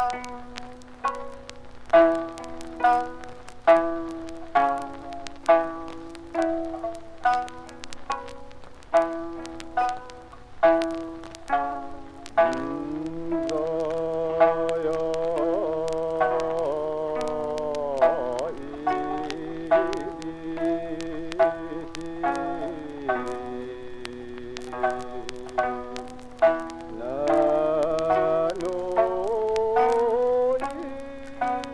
Oh,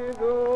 no,